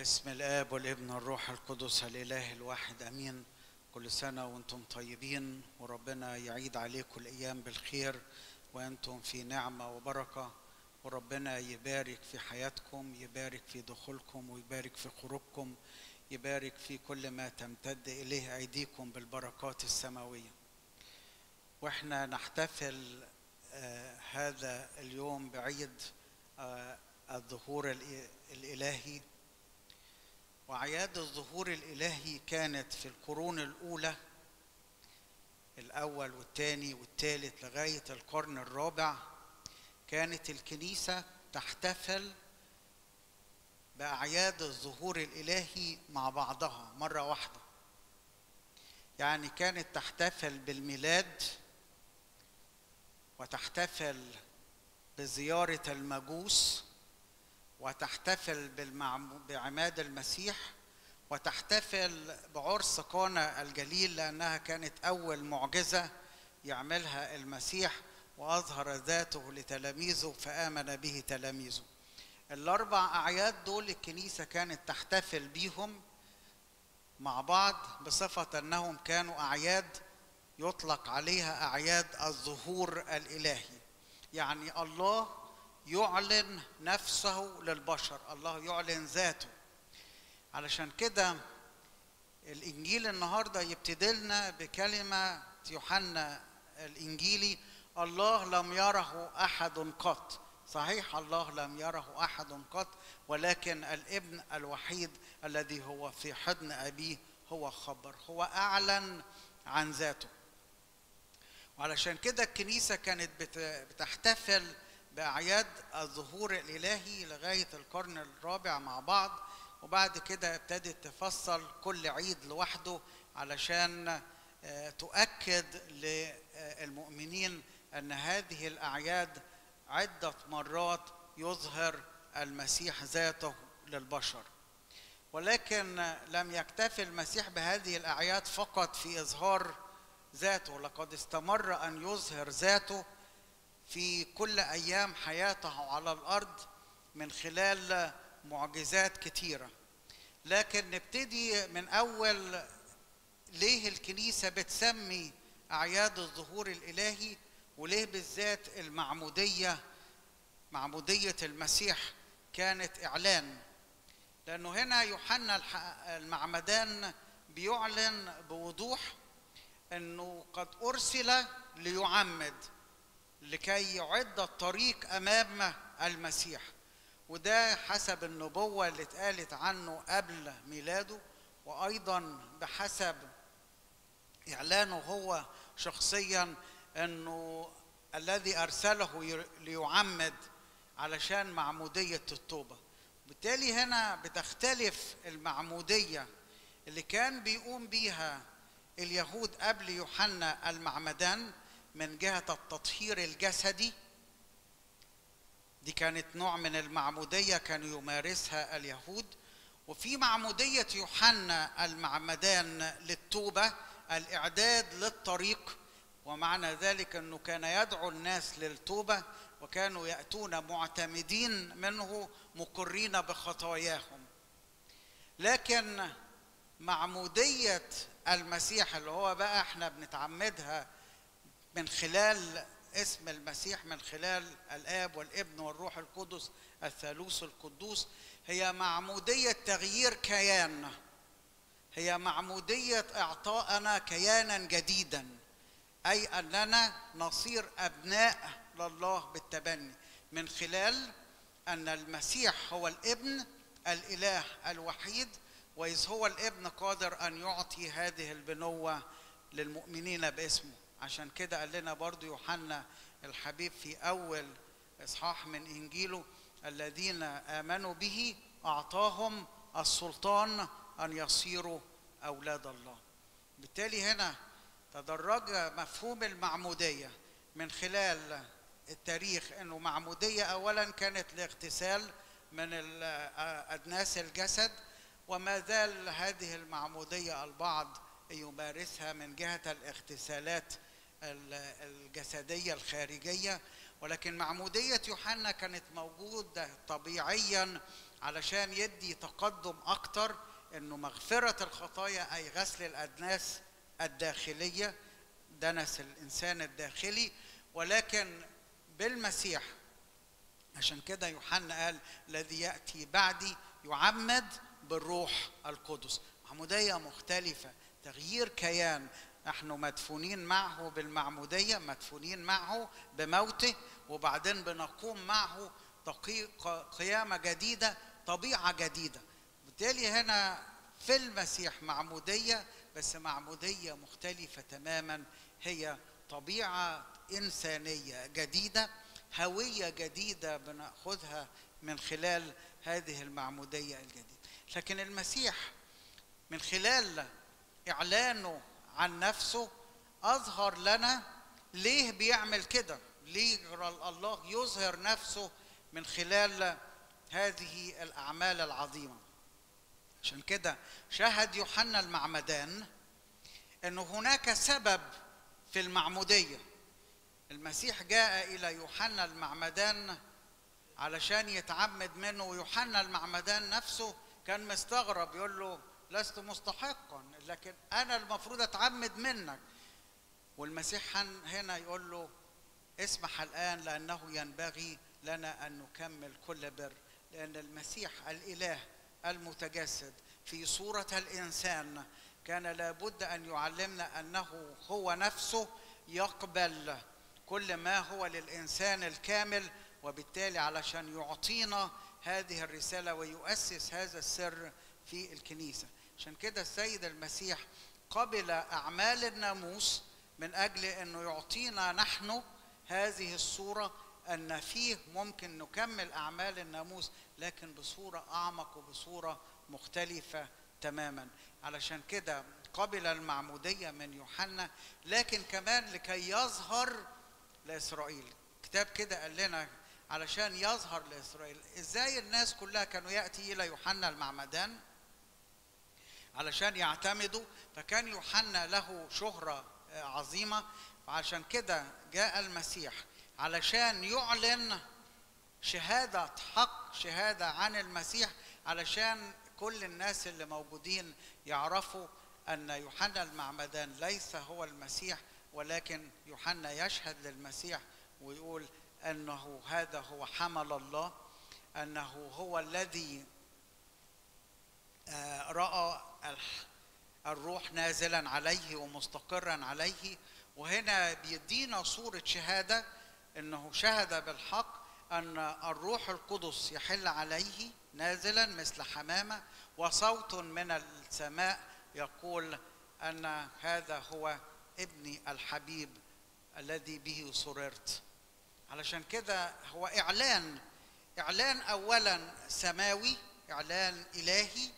باسم الآب والابن والروح القدس الإله الواحد آمين. كل سنة وأنتم طيبين وربنا يعيد عليكم الأيام بالخير وأنتم في نعمة وبركة. وربنا يبارك في حياتكم يبارك في دخولكم ويبارك في خروجكم يبارك في كل ما تمتد إليه أيديكم بالبركات السماوية. وإحنا نحتفل آه هذا اليوم بعيد آه الظهور الإلهي. وأعياد الظهور الإلهي كانت في القرون الأولى الأول والثاني والثالث لغاية القرن الرابع كانت الكنيسة تحتفل بأعياد الظهور الإلهي مع بعضها مرة واحدة. يعني كانت تحتفل بالميلاد وتحتفل بزيارة المجوس وتحتفل بعماد المسيح وتحتفل بعرس قانا الجليل لأنها كانت أول معجزة يعملها المسيح وأظهر ذاته لتلاميذه فآمن به تلاميذه. الأربع أعياد دول الكنيسة كانت تحتفل بيهم مع بعض بصفة أنهم كانوا أعياد يطلق عليها أعياد الظهور الإلهي. يعني الله يعلن نفسه للبشر. الله يعلن ذاته. علشان كده الإنجيل النهارده يبتدي لنا بكلمة يوحنا الإنجيلي الله لم يره أحد قط. صحيح الله لم يره أحد قط ولكن الابن الوحيد الذي هو في حضن أبيه هو خبر هو أعلن عن ذاته. وعلشان كده الكنيسة كانت بتحتفل بأعياد الظهور الإلهي لغاية القرن الرابع مع بعض وبعد كده ابتدت تفصل كل عيد لوحده علشان تؤكد للمؤمنين أن هذه الأعياد عدة مرات يظهر المسيح ذاته للبشر. ولكن لم يكتفي المسيح بهذه الأعياد فقط في إظهار ذاته لقد استمر أن يظهر ذاته في كل أيام حياته على الأرض من خلال معجزات كتيرة. لكن نبتدي من أول ليه الكنيسة بتسمي أعياد الظهور الإلهي وليه بالذات المعمودية معمودية المسيح كانت إعلان. لأنه هنا يوحنا المعمدان بيعلن بوضوح إنه قد أرسل ليعمد. لكي يعد الطريق أمام المسيح. وده حسب النبوة اللي اتقالت عنه قبل ميلاده وأيضا بحسب إعلانه هو شخصيا إنه الذي أرسله ليعمد علشان معمودية التوبة. بالتالي هنا بتختلف المعمودية اللي كان بيقوم بيها اليهود قبل يوحنا المعمدان من جهة التطهير الجسدي دي كانت نوع من المعمودية كانوا يمارسها اليهود. وفي معمودية يوحنا المعمدان للتوبة الإعداد للطريق ومعنى ذلك أنه كان يدعو الناس للتوبة وكانوا يأتون معتمدين منه مقرين بخطاياهم. لكن معمودية المسيح اللي هو بقى إحنا بنتعمدها من خلال اسم المسيح من خلال الآب والابن والروح القدس الثالوث القدوس هي معمودية تغيير كيان. هي معمودية اعطائنا كيانا جديدا أي أننا نصير أبناء لله بالتبني. من خلال أن المسيح هو الابن الإله الوحيد وإذ هو الابن قادر أن يعطي هذه البنوة للمؤمنين باسمه. عشان كده قال لنا برضو يوحنا الحبيب في أول إصحاح من إنجيله الذين آمنوا به أعطاهم السلطان أن يصيروا أولاد الله. بالتالي هنا تدرج مفهوم المعمودية من خلال التاريخ أنه معمودية أولا كانت لاغتسال من أدناس الجسد وما زال هذه المعمودية البعض يمارسها من جهة الاغتسالات الجسدية الخارجية ولكن معمودية يوحنا كانت موجودة طبيعيا علشان يدي تقدم أكتر إنه مغفرة الخطايا أي غسل الأدناس الداخلية دنس الإنسان الداخلي ولكن بالمسيح. عشان كده يوحنا قال الذي يأتي بعدي يعمد بالروح القدس. معمودية مختلفة تغيير كيان نحن مدفونين معه بالمعمودية مدفونين معه بموته وبعدين بنقوم معه قيامة جديدة طبيعة جديدة. بالتالي هنا في المسيح معمودية بس معمودية مختلفة تماما. هي طبيعة إنسانية جديدة هوية جديدة بنأخذها من خلال هذه المعمودية الجديدة. لكن المسيح من خلال إعلانه عن نفسه أظهر لنا ليه بيعمل كده ليه الله يظهر نفسه من خلال هذه الأعمال العظيمة. عشان كده شهد يوحنا المعمدان إن هناك سبب في المعمودية. المسيح جاء إلى يوحنا المعمدان علشان يتعمد منه ويوحنا المعمدان نفسه كان مستغرب يقول له لست مستحقا لكن أنا المفروض أتعمد منك. والمسيح هنا يقول له اسمح الآن لأنه ينبغي لنا أن نكمل كل بر لأن المسيح الإله المتجسد في صورة الإنسان كان لابد أن يعلمنا أنه هو نفسه يقبل كل ما هو للإنسان الكامل وبالتالي علشان يعطينا هذه الرسالة ويؤسس هذا السر في الكنيسة. عشان كده السيد المسيح قبل أعمال الناموس من أجل أنه يعطينا نحن هذه الصورة أن فيه ممكن نكمل أعمال الناموس لكن بصورة أعمق وبصورة مختلفة تماما. علشان كده قبل المعمودية من يوحنا لكن كمان لكي يظهر لإسرائيل. كتاب كده قال لنا علشان يظهر لإسرائيل إزاي الناس كلها كانوا يأتي إلى يوحنا المعمدان؟ علشان يعتمدوا فكان يوحنا له شهرة عظيمة. وعشان كده جاء المسيح علشان يعلن شهادة حق شهادة عن المسيح علشان كل الناس اللي موجودين يعرفوا أن يوحنا المعمدان ليس هو المسيح ولكن يوحنا يشهد للمسيح ويقول أنه هذا هو حمل الله أنه هو الذي رأى الروح نازلا عليه ومستقرا عليه وهنا بيدينا صورة شهادة إنه شهد بالحق أن الروح القدس يحل عليه نازلا مثل حمامة وصوت من السماء يقول أن هذا هو ابني الحبيب الذي به سررت. علشان كده هو إعلان إعلان اولا سماوي إعلان إلهي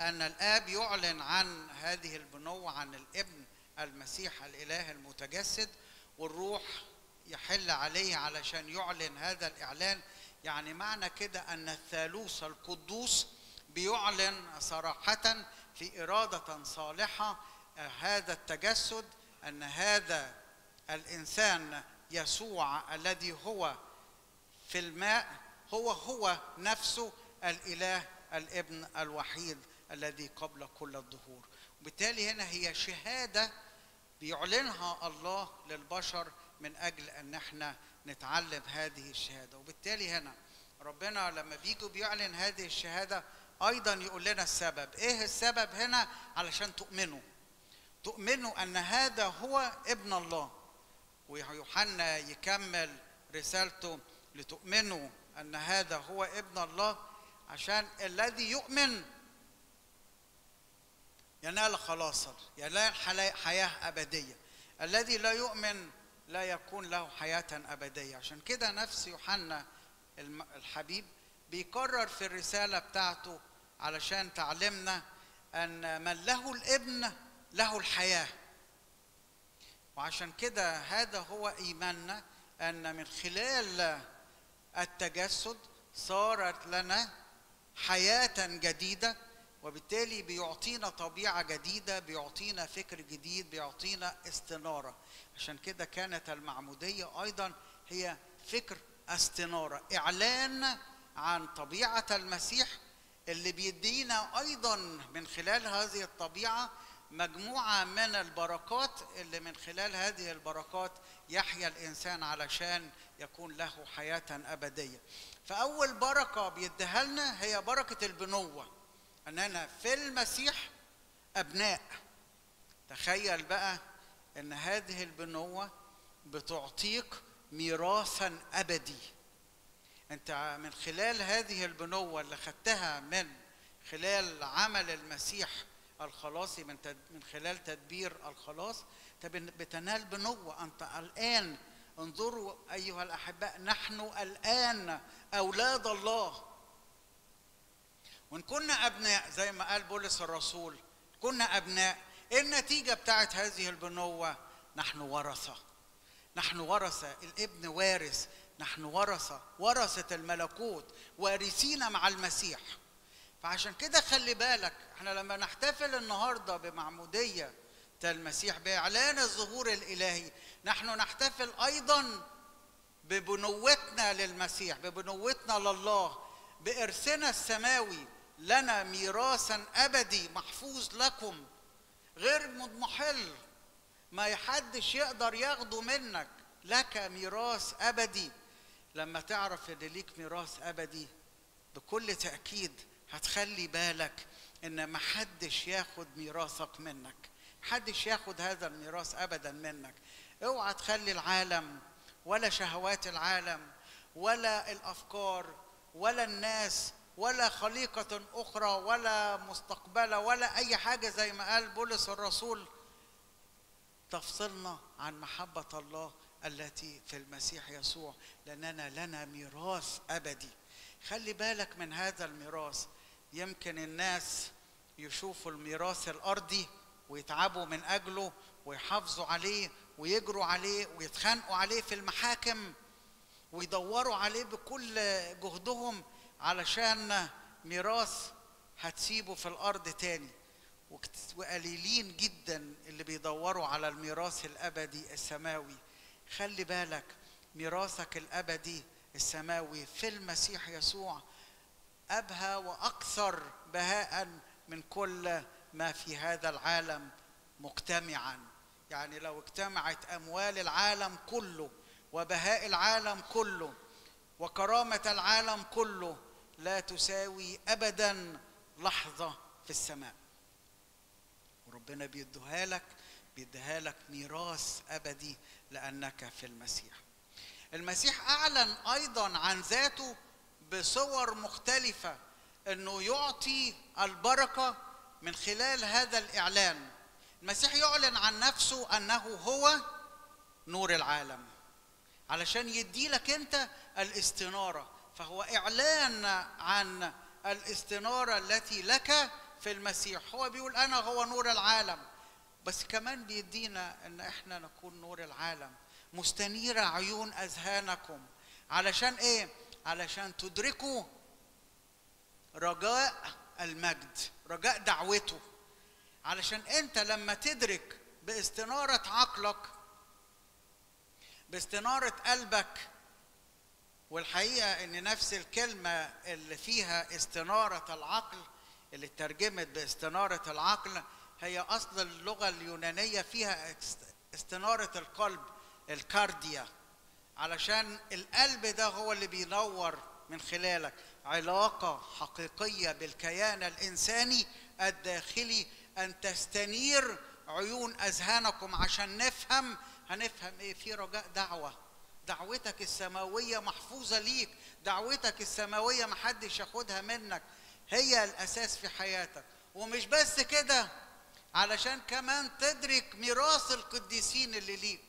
أن الآب يعلن عن هذه البنوه عن الابن المسيح الإله المتجسد والروح يحل عليه علشان يعلن هذا الإعلان. يعني معنى كده أن الثالوث القدوس بيعلن صراحة في إرادة صالحة هذا التجسد أن هذا الإنسان يسوع الذي هو في الماء هو هو نفسه الإله الابن الوحيد. الذي قبل كل الظهور. وبالتالي هنا هي شهادة بيعلنها الله للبشر من أجل أن إحنا نتعلم هذه الشهادة. وبالتالي هنا ربنا لما بيجوا بيعلن هذه الشهادة أيضا يقول لنا السبب. إيه السبب هنا؟ علشان تؤمنوا. تؤمنوا أن هذا هو ابن الله. ويوحنا يكمل رسالته لتؤمنوا أن هذا هو ابن الله عشان الذي يؤمن ينال خلاصا ينال حياة أبدية. الذي لا يؤمن لا يكون له حياة أبدية. عشان كده نفس يوحنا الحبيب بيكرر في الرسالة بتاعته علشان تعلمنا أن من له الابن له الحياة. وعشان كده هذا هو إيماننا أن من خلال التجسد صارت لنا حياة جديدة وبالتالي بيعطينا طبيعة جديدة بيعطينا فكر جديد بيعطينا استنارة. عشان كده كانت المعمودية أيضا هي فكر استنارة إعلان عن طبيعة المسيح اللي بيدينا أيضا من خلال هذه الطبيعة مجموعة من البركات اللي من خلال هذه البركات يحيا الإنسان علشان يكون له حياة أبدية. فأول بركة بيديها لنا هي بركة البنوة. أننا في المسيح أبناء. تخيل بقى إن هذه البنوة بتعطيك ميراثا أبدي. أنت من خلال هذه البنوة اللي خدتها من خلال عمل المسيح الخلاصي من من خلال تدبير الخلاص بتنال بنوة. أنت الآن انظروا أيها الأحباء نحن الآن أولاد الله. وان كنا ابناء زي ما قال بولس الرسول كنا ابناء إيه النتيجة بتاعت هذه البنوة؟ نحن ورثة. نحن ورثة الابن وارث. نحن ورثة ورثة الملكوت وارثين مع المسيح. فعشان كده خلي بالك إحنا لما نحتفل النهارده بمعمودية المسيح بإعلان الظهور الإلهي نحن نحتفل أيضا ببنوتنا للمسيح ببنوتنا لله بإرثنا السماوي. لنا ميراثا أبدي محفوظ لكم غير مضمحل. ما حدش يقدر ياخده منك. لك ميراث أبدي. لما تعرف إن ليك ميراث أبدي بكل تأكيد هتخلي بالك إن ما حدش ياخد ميراثك منك. حدش ياخد هذا الميراث ابدا منك. أوعى تخلي العالم ولا شهوات العالم ولا الأفكار ولا الناس ولا خليقة أخرى ولا مستقبلة ولا أي حاجة زي ما قال بولس الرسول. تفصلنا عن محبة الله التي في المسيح يسوع لأننا لنا ميراث أبدي. خلي بالك من هذا الميراث. يمكن الناس يشوفوا الميراث الأرضي ويتعبوا من أجله ويحافظوا عليه ويجروا عليه ويتخانقوا عليه في المحاكم ويدوروا عليه بكل جهدهم. علشان ميراث هتسيبه في الأرض تاني. وقليلين جدا اللي بيدوروا على الميراث الأبدي السماوي. خلي بالك ميراثك الأبدي السماوي في المسيح يسوع أبهى وأكثر بهاء من كل ما في هذا العالم مجتمعا. يعني لو اجتمعت أموال العالم كله وبهاء العالم كله وكرامة العالم كله لا تساوي ابدا لحظة في السماء. وربنا بيديها لك بيديها لك ميراث أبدي لأنك في المسيح. المسيح أعلن أيضا عن ذاته بصور مختلفة إنه يعطي البركة من خلال هذا الإعلان. المسيح يعلن عن نفسه أنه هو نور العالم. علشان يدي لك أنت الاستنارة. فهو إعلان عن الاستنارة التي لك في المسيح. هو بيقول أنا هو نور العالم. بس كمان بيدينا إن إحنا نكون نور العالم. مستنيره عيون أذهانكم. علشان إيه؟ علشان تدركوا رجاء المجد رجاء دعوته. علشان أنت لما تدرك باستنارة عقلك باستنارة قلبك والحقيقة إن نفس الكلمة اللي فيها استنارة العقل اللي اترجمت باستنارة العقل هي أصل اللغة اليونانية فيها استنارة القلب الكارديا. علشان القلب ده هو اللي بينور من خلالك. علاقة حقيقية بالكيان الإنساني الداخلي أن تستنير عيون أذهانكم. عشان نفهم هنفهم إيه في رجاء دعوة. دعوتك السماوية محفوظة ليك دعوتك السماوية محدش ياخدها منك هي الأساس في حياتك. ومش بس كده علشان كمان تدرك ميراث القديسين اللي ليك.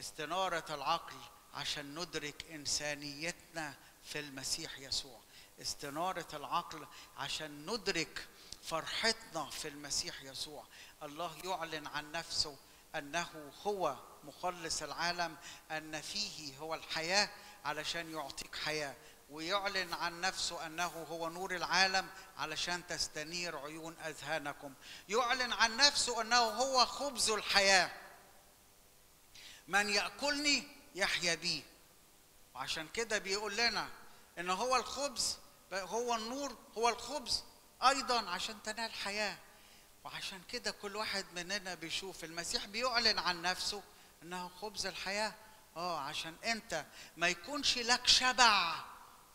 استنارة العقل عشان ندرك إنسانيتنا في المسيح يسوع. استنارة العقل عشان ندرك فرحتنا في المسيح يسوع. الله يعلن عن نفسه أنه هو مخلص العالم أن فيه هو الحياة علشان يعطيك حياة. ويعلن عن نفسه أنه هو نور العالم علشان تستنير عيون أذهانكم. يعلن عن نفسه أنه هو خبز الحياة. من يأكلني يحيا بي. وعشان كده بيقول لنا إن هو الخبز هو النور هو الخبز أيضا عشان تنال حياة. وعشان كده كل واحد مننا بيشوف المسيح بيعلن عن نفسه إنه خبز الحياة. آه عشان أنت ما يكونش لك شبع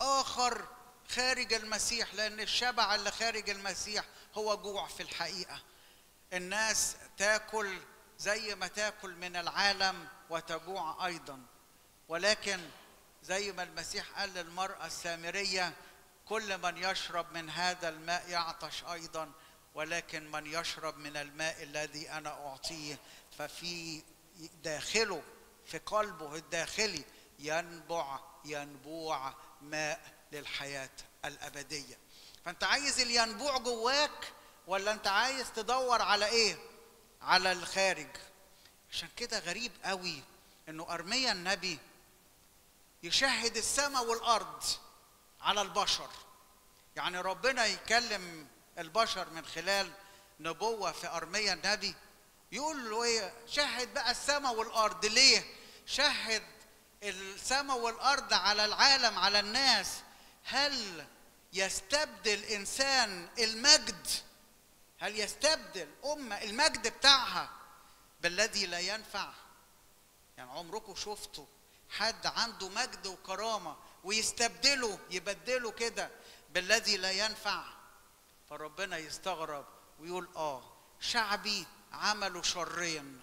آخر خارج المسيح لأن الشبع اللي خارج المسيح هو جوع في الحقيقة. الناس تاكل زي ما تاكل من العالم وتجوع أيضا. ولكن زي ما المسيح قال للمرأة السامرية كل من يشرب من هذا الماء يعطش أيضا. ولكن من يشرب من الماء الذي أنا أعطيه ففي داخله في قلبه الداخلي ينبع ينبوع ماء للحياة الأبدية. فأنت عايز اللي ينبوع جواك ولا أنت عايز تدور على إيه؟ على الخارج. عشان كده غريب قوي إنه أرميا النبي يشهد السماء والأرض على البشر. يعني ربنا يكلم البشر من خلال نبوة في أرميا النبي يقول له إيه؟ شهد بقى السماء والأرض. ليه؟ شهد السماء والأرض على العالم على الناس. هل يستبدل إنسان المجد؟ هل يستبدل امه المجد بتاعها؟ بالذي لا ينفع. يعني عمركم شفتوا حد عنده مجد وكرامة ويستبدله يبدله كده. بالذي لا ينفع. فربنا يستغرب ويقول آه شعبي عملوا شرين.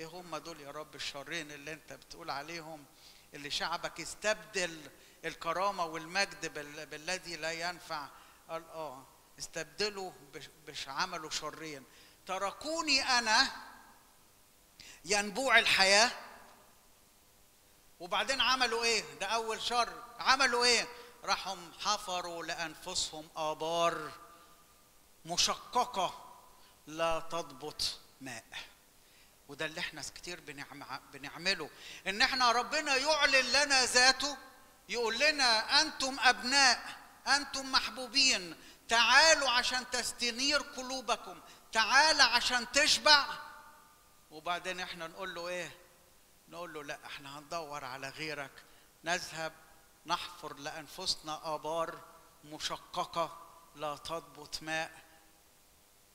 إيه هم دول يا رب الشرين اللي أنت بتقول عليهم؟ اللي شعبك استبدل الكرامة والمجد بالذي لا ينفع. قال آه استبدلوا مش عملوا شرين. تركوني أنا ينبوع الحياة؟ وبعدين عملوا إيه؟ ده أول شر. عملوا إيه؟ راحوا حفروا لأنفسهم آبار. مشققة لا تضبط ماء. وده اللي إحنا كتير بنعمله. إن إحنا ربنا يعلن لنا ذاته يقول لنا أنتم أبناء أنتم محبوبين. تعالوا عشان تستنير قلوبكم. تعال عشان تشبع. وبعدين إحنا نقول له إيه؟ نقول له لا إحنا هندور على غيرك. نذهب نحفر لأنفسنا آبار مشققة لا تضبط ماء.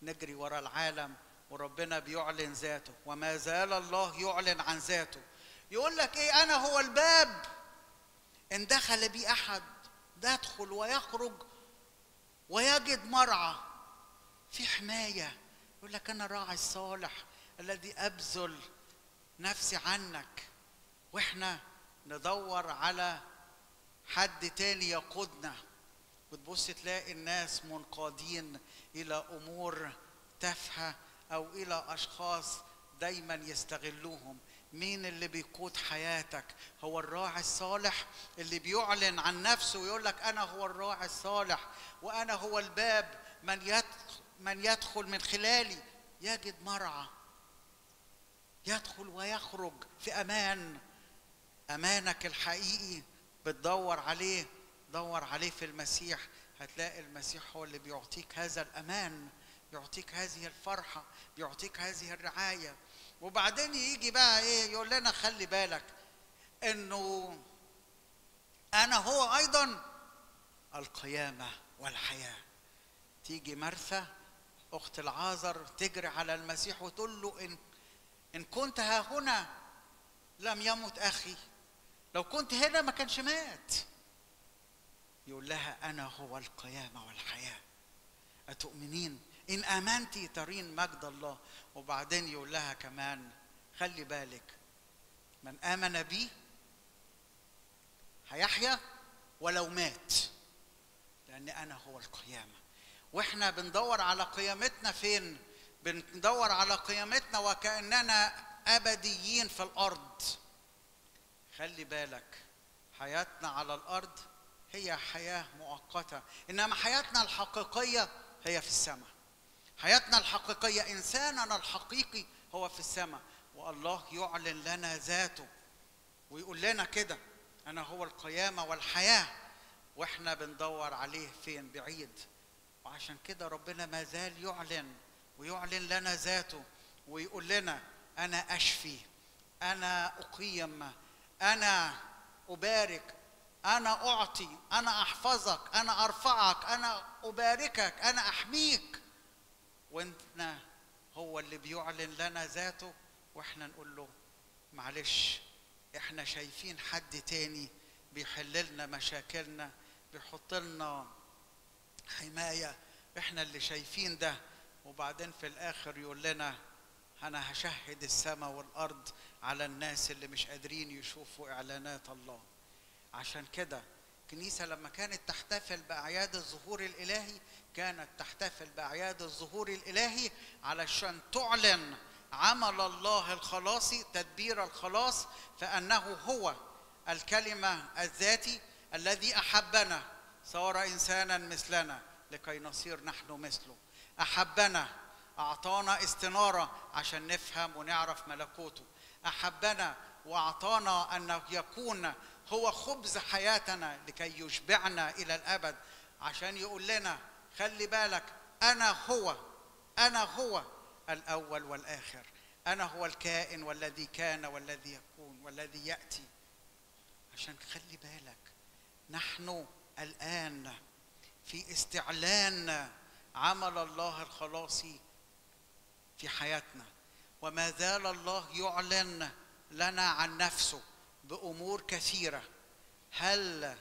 نجري ورا العالم وربنا بيعلن ذاته. وما زال الله يعلن عن ذاته. يقول لك إيه؟ أنا هو الباب. إن دخل بي أحد يدخل ويخرج ويجد مرعى. في حماية. يقول لك أنا راعي الصالح الذي أبذل نفسي عنك. وإحنا ندور على حد تاني يقودنا. وتبص تلاقي الناس منقادين إلى أمور تافهة أو إلى أشخاص دايما يستغلوهم. مين اللي بيقود حياتك؟ هو الراعي الصالح اللي بيعلن عن نفسه ويقول لك أنا هو الراعي الصالح وأنا هو الباب من يدخل من يدخل من خلالي. يجد مرعى. يدخل ويخرج في أمان. أمانك الحقيقي بتدور عليه. دور عليه في المسيح هتلاقي المسيح هو اللي بيعطيك هذا الأمان بيعطيك هذه الفرحة بيعطيك هذه الرعاية. وبعدين يجي بقى إيه يقول لنا خلي بالك إنه أنا هو أيضا القيامة والحياة. تيجي مرثا أخت العازر تجري على المسيح وتقول له إن إن كنت ها هنا لم يمت أخي. لو كنت هنا ما كانش مات. يقول لها أنا هو القيامة والحياة. أتؤمنين؟ إن آمنت ترين مجد الله. وبعدين يقول لها كمان خلي بالك من آمن بي هيحيا ولو مات لأن أنا هو القيامة. وإحنا بندور على قيامتنا فين؟ بندور على قيامتنا وكأننا أبديين في الأرض. خلي بالك حياتنا على الأرض هي حياة مؤقتة. إنما حياتنا الحقيقية هي في السماء. حياتنا الحقيقية إنساننا الحقيقي هو في السماء. والله يعلن لنا ذاته ويقول لنا كده أنا هو القيامة والحياة وإحنا بندور عليه فين؟ بعيد. وعشان كده ربنا ما زال يعلن ويعلن لنا ذاته ويقول لنا أنا أشفي أنا أقيم أنا أبارك أنا أعطي أنا أحفظك أنا أرفعك أنا أباركك أنا أحميك. وانت هو اللي بيعلن لنا ذاته وإحنا نقول له معلش إحنا شايفين حد تاني بيحل لنا مشاكلنا بيحط لنا حماية إحنا اللي شايفين ده. وبعدين في الآخر يقول لنا أنا هشهد السماء والأرض على الناس اللي مش قادرين يشوفوا إعلانات الله. عشان كده الكنيسه لما كانت تحتفل بأعياد الظهور الإلهي كانت تحتفل بأعياد الظهور الإلهي علشان تعلن عمل الله الخلاصي تدبير الخلاص فأنه هو الكلمة الذاتي الذي أحبنا صار إنسانا مثلنا لكي نصير نحن مثله. أحبنا أعطانا استنارة عشان نفهم ونعرف ملكوته. أحبنا وأعطانا أن يكون هو خبز حياتنا لكي يشبعنا إلى الأبد. عشان يقول لنا خلي بالك أنا هو أنا هو الأول والآخر. أنا هو الكائن والذي كان والذي يكون والذي يأتي. عشان خلي بالك نحن الآن في استعلان عمل الله الخلاصي في حياتنا. وما زال الله يعلن لنا عن نفسه. بأمور كثيرة. هل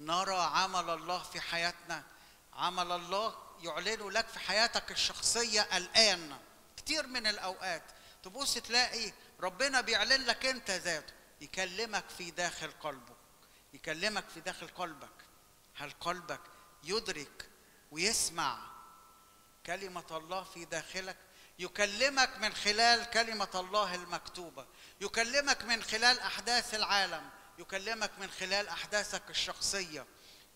نرى عمل الله في حياتنا؟ عمل الله يعلنه لك في حياتك الشخصية الآن كتير من الأوقات. تبص تلاقي ربنا بيعلن لك أنت ذاته. يكلمك في داخل قلبه يكلمك في داخل قلبك. هل قلبك يدرك ويسمع كلمة الله في داخلك؟ يكلمك من خلال كلمة الله المكتوبة يكلمك من خلال أحداث العالم يكلمك من خلال أحداثك الشخصية.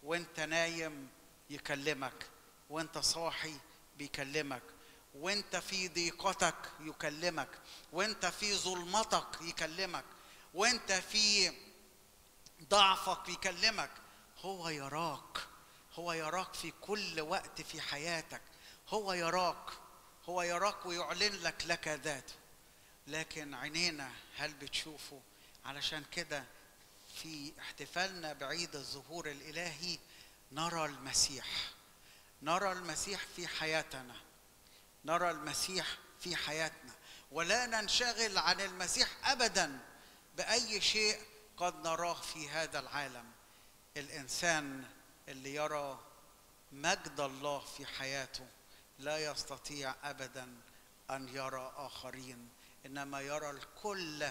وأنت نايم يكلمك وأنت صاحي بيكلمك وأنت في ضيقتك يكلمك وأنت في ظلمتك يكلمك وأنت في ضعفك يكلمك. هو يراك هو يراك في كل وقت في حياتك هو يراك هو يراك ويعلن لك لك ذاته لكن عينينا هل بتشوفه؟ علشان كده في احتفالنا بعيد الظهور الإلهي نرى المسيح. نرى المسيح في حياتنا. نرى المسيح في حياتنا. ولا ننشغل عن المسيح ابدا بأي شيء قد نراه في هذا العالم. الإنسان اللي يرى مجد الله في حياته. لا يستطيع ابدا أن يرى آخرين إنما يرى الكل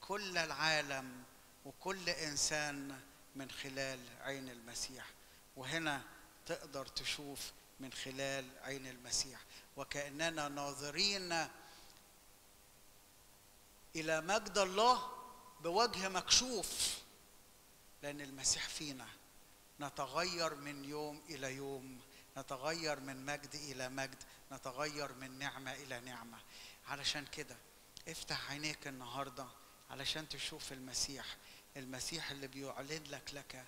كل العالم وكل إنسان من خلال عين المسيح. وهنا تقدر تشوف من خلال عين المسيح. وكأننا ناظرين إلى مجد الله بوجه مكشوف لأن المسيح فينا. نتغير من يوم إلى يوم نتغير من مجد إلى مجد نتغير من نعمة إلى نعمة. علشان كده افتح عينيك النهارده علشان تشوف المسيح المسيح اللي بيعلن لك لك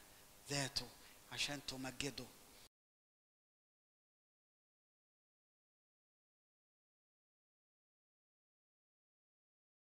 ذاته عشان تمجده.